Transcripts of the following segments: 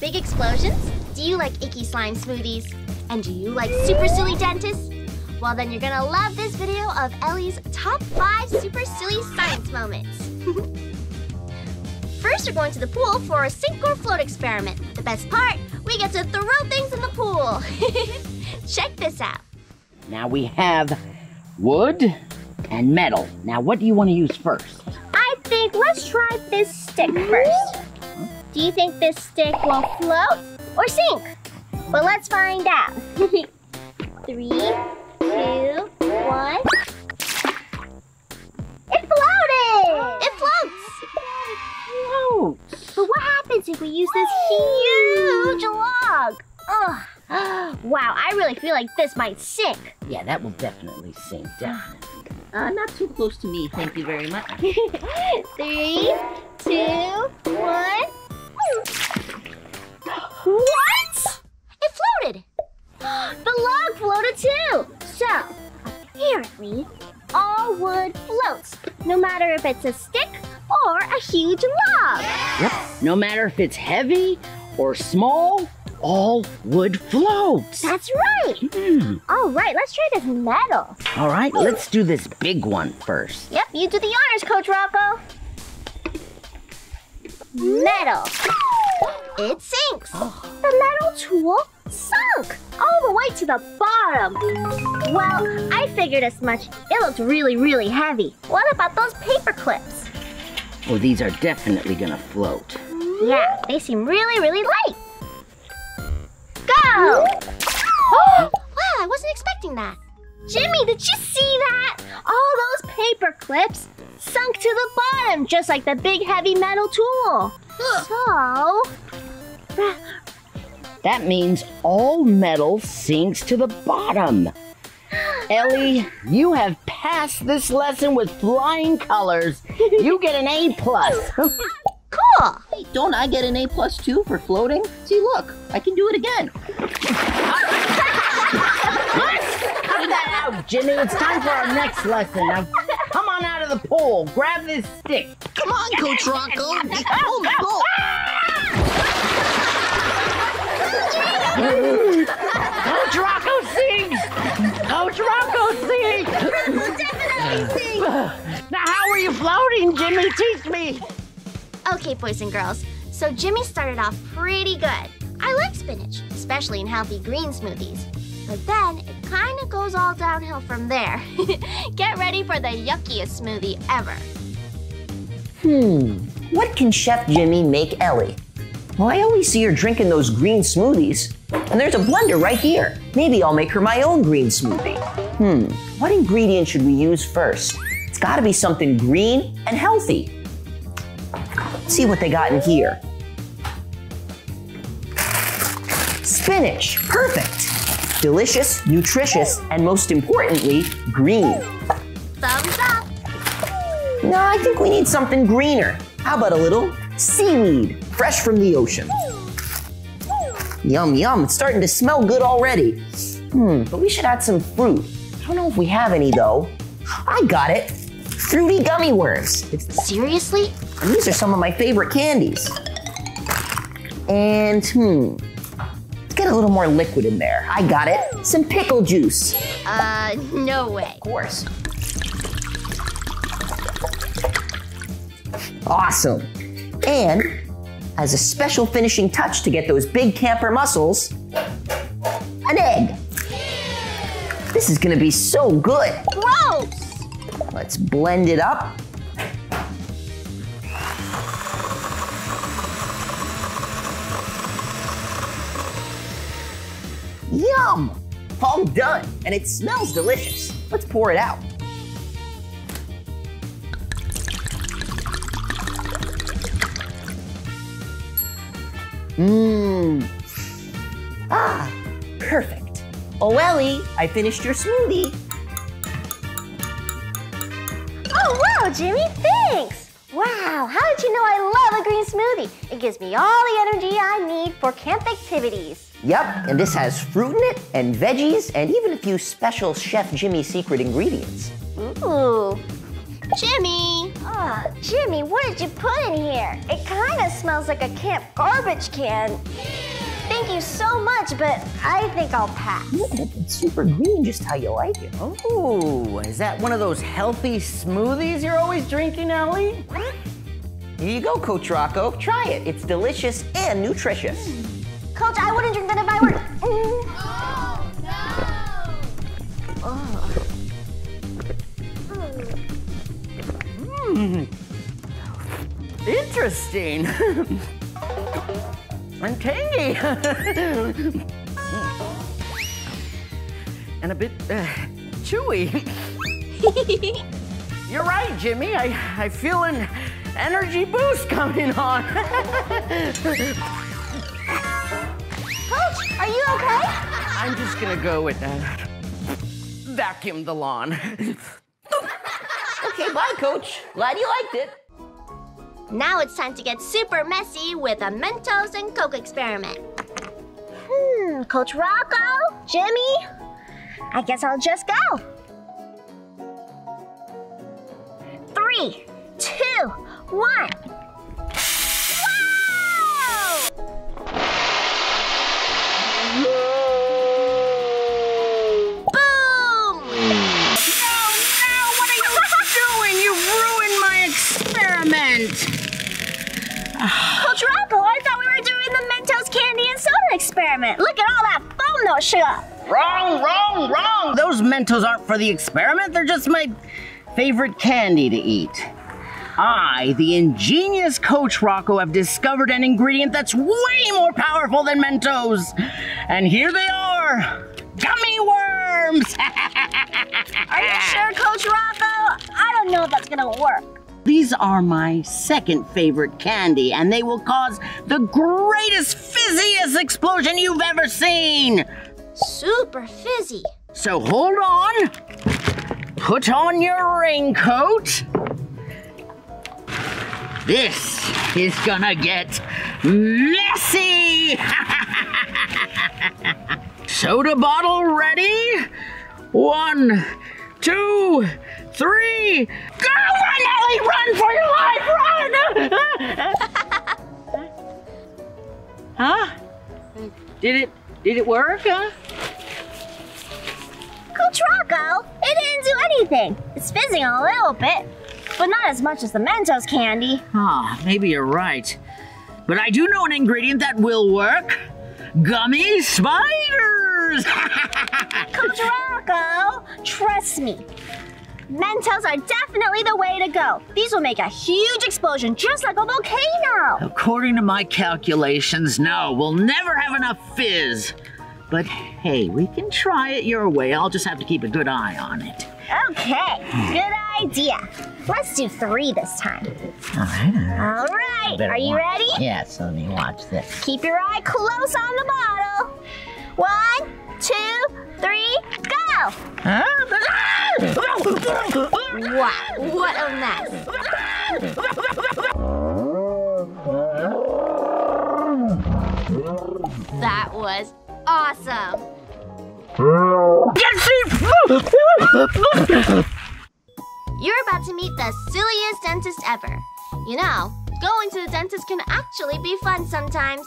big explosions? Do you like icky slime smoothies? And do you like super silly dentists? Well, then you're gonna love this video of Ellie's top five super silly science moments. First, we're going to the pool for a sink or float experiment. The best part, we get to throw things in the pool. Check this out. Now we have wood and metal. Now, what do you want to use first? I think let's try this stick first. Do you think this stick will float or sink? Well, let's find out. Three, two, one. It floated! It floats! Floats. But what happens if we use this huge log? Ugh. Wow, I really feel like this might sink. Yeah, that will definitely sink, definitely. Uh, not too close to me, thank you very much. Three, two, one. What? It floated. The log floated too. So, apparently, all wood floats, no matter if it's a stick or a huge log. Yep. No matter if it's heavy or small, all wood floats. That's right. Hmm. All right, let's try this metal. All right, let's do this big one first. Yep, you do the honors, Coach Rocco. Metal. It sinks. Ah. The metal tool sunk all the way to the bottom. Well, I figured as much. It looked really, really heavy. What about those paper clips? Oh, these are definitely gonna float. Yeah, they seem really, really light. Go! Oh, wow, I wasn't expecting that. Jimmy, did you see that? All those paper clips sunk to the bottom, just like the big heavy metal tool. So, That means all metal sinks to the bottom. Ellie, you have passed this lesson with flying colors. You get an A plus. cool. Hey, don't I get an A plus too for floating? See, look, I can do it again. Cut that out, Jimmy. It's time for our next lesson. Now, come on out of the pool. Grab this stick. Come on, Coach Rocco. Oh, go. Ah! Coach Rocco sings. Coach Rocco sings. Now, how are you floating, Jimmy? Teach me. Okay, boys and girls. So Jimmy started off pretty good. I like spinach, especially in healthy green smoothies. But then it kind of goes all downhill from there. Get ready for the yuckiest smoothie ever. Hmm, what can Chef Jimmy make Ellie? Well, I always see her drinking those green smoothies. And there's a blender right here. Maybe I'll make her my own green smoothie. Hmm, what ingredient should we use first? It's gotta be something green and healthy. Let's see what they got in here. Spinach, perfect. Delicious, nutritious, and most importantly, green. Thumbs up. No, I think we need something greener. How about a little seaweed, fresh from the ocean? Yum, yum, it's starting to smell good already. Hmm, but we should add some fruit. I don't know if we have any though. I got it. Fruity gummy worms. Seriously? these are some of my favorite candies. And hmm, a little more liquid in there. I got it. Some pickle juice. Uh, no way. Of course. Awesome. And as a special finishing touch to get those big camper muscles, an egg. This is gonna be so good. Gross! Let's blend it up. Yum! All done, and it smells delicious. Let's pour it out. Mmm. Ah, perfect. Oh, Ellie, I finished your smoothie. Oh, wow, Jimmy, thanks! Wow, how did you know I love a green smoothie? It gives me all the energy I need for camp activities. Yep, and this has fruit in it, and veggies, and even a few special Chef Jimmy secret ingredients. Ooh. Jimmy! Ah, Jimmy, what did you put in here? It kind of smells like a camp garbage can. Thank you so much, but I think I'll pass. It's super green, just how you like it. Ooh, is that one of those healthy smoothies you're always drinking, Ellie? Here you go, Coach Rocco. Try it. It's delicious and nutritious. Coach, I wouldn't drink that if I were. Mm. Interesting. and tangy. and a bit uh, chewy. You're right, Jimmy. I, I feel an energy boost coming on. Coach, are you okay? I'm just gonna go with that. Vacuum the lawn. Okay, bye, Coach. Glad you liked it. Now it's time to get super messy with a Mentos and Coke experiment. Hmm, Coach Rocco? Jimmy? I guess I'll just go. Three! Boom! What Woo! Boom! No, no! What are you doing? You ruined my experiment. Coach Rocco, I thought we were doing the Mentos candy and soda experiment. Look at all that foam, no sugar. Wrong, wrong, wrong. Those Mentos aren't for the experiment. They're just my favorite candy to eat. I, the ingenious Coach Rocco, have discovered an ingredient that's way more powerful than Mentos. And here they are gummy worms. Are you sure, Coach Rocco? I don't know if that's gonna work. These are my second favorite candy, and they will cause the greatest fizziest explosion you've ever seen. Super fizzy. So hold on. Put on your raincoat. This is gonna get messy. Soda bottle ready? One, two, three. Go on, Ellie! Run for your life! Run! huh? Did it? Did it work? Huh? Coach Rocco, it didn't do anything. It's fizzing a little bit, but not as much as the Mentos candy. Ah, maybe you're right. But I do know an ingredient that will work. Gummy spiders! Coach Rocco, trust me. Mentos are definitely the way to go. These will make a huge explosion, just like a volcano. According to my calculations, no, we'll never have enough fizz. But hey, we can try it your way. I'll just have to keep a good eye on it. Okay, good idea. Let's do three this time. All right. All right, are you ready? Yes, let me watch this. Keep your eye close on the bottle. One, two, three, go! Huh? Wow, what a mess. That was awesome. You're about to meet the silliest dentist ever. You know, going to the dentist can actually be fun sometimes.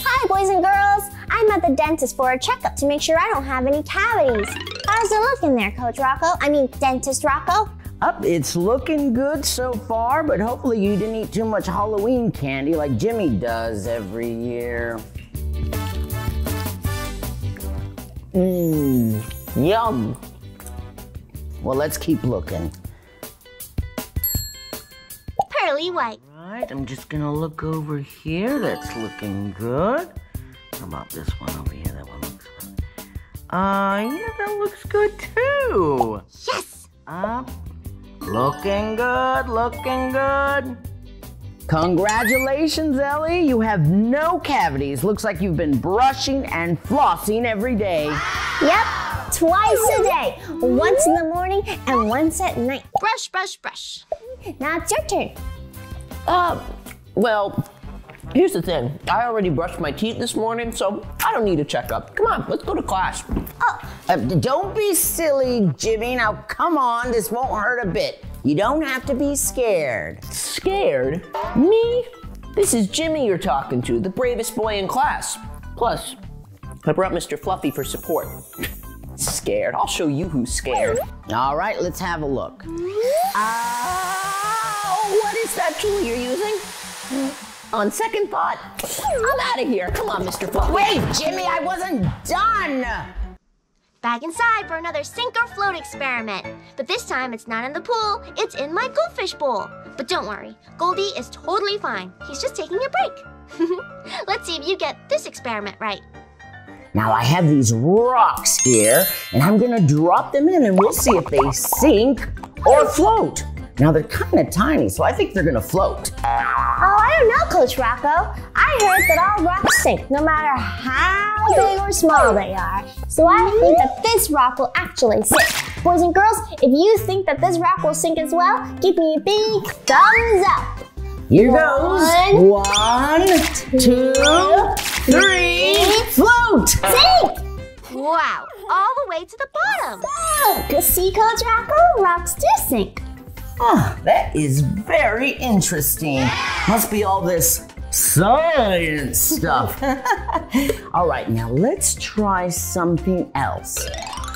Hi, boys and girls. I'm at the dentist for a checkup to make sure I don't have any cavities. How's it looking there, Coach Rocco? I mean, Dentist Rocco? Up, it's looking good so far, but hopefully you didn't eat too much Halloween candy like Jimmy does every year. Mmm, yum. Well, let's keep looking. Pearly white. Right, I'm just gonna look over here. That's looking good. How about this one over here? That one looks good. Uh, yeah, that looks good too. Yes! Up. Looking good, looking good. Congratulations, Ellie. You have no cavities. Looks like you've been brushing and flossing every day. Yep, twice a day. Once in the morning and once at night. Brush, brush, brush. Now it's your turn. Uh, well, here's the thing. I already brushed my teeth this morning, so I don't need a checkup. Come on, let's go to class. Oh, Uh, don't be silly, Jimmy. Now, come on, this won't hurt a bit. You don't have to be scared. Scared? Me? This is Jimmy you're talking to, the bravest boy in class. Plus, I brought Mr. Fluffy for support. scared? I'll show you who's scared. All right, let's have a look. Oh, what is that tool you're using? On second thought, I'm out of here. Come on, Mr. Fluffy. Wait, Jimmy, I wasn't done. Back inside for another sink or float experiment. But this time it's not in the pool, it's in my goldfish bowl. But don't worry, Goldie is totally fine. He's just taking a break. Let's see if you get this experiment right. Now I have these rocks here, and I'm gonna drop them in and we'll see if they sink or float. Now they're kind of tiny, so I think they're gonna float. Oh, I don't know, Coach Rocco. I heard that all rocks sink, no matter how big or small they are. So I think that this rock will actually sink. Boys and girls, if you think that this rock will sink as well, give me a big thumbs up. Here goes. One, two, three, float! Sink! Wow, all the way to the bottom. Look, see, Coach Rocco? Rocks do sink. Ah, that is very interesting. Must be all this science stuff. all right, now let's try something else.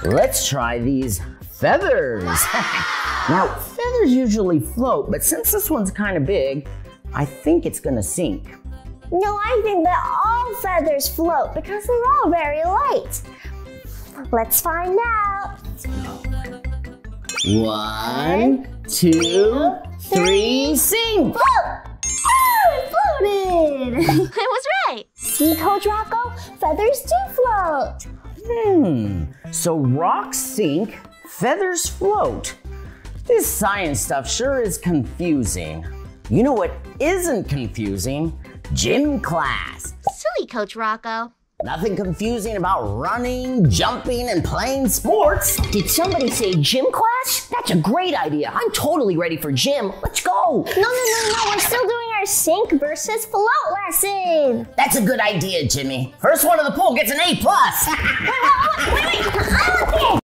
Let's try these feathers. now, feathers usually float, but since this one's kind of big, I think it's gonna sink. No, I think that all feathers float because they're all very light. Let's find out. One, two, three, sink! Float! Oh, it floated! I was right. See, Coach Rocco? Feathers do float. Hmm, so rocks sink, feathers float. This science stuff sure is confusing. You know what isn't confusing? Gym class. Silly Coach Rocco. Nothing confusing about running, jumping, and playing sports. Did somebody say gym class? That's a great idea. I'm totally ready for gym. Let's go. No, no, no, no, we're still doing our sink versus float lesson. That's a good idea, Jimmy. First one to the pool gets an A plus. Wait, wait, wait, wait, I want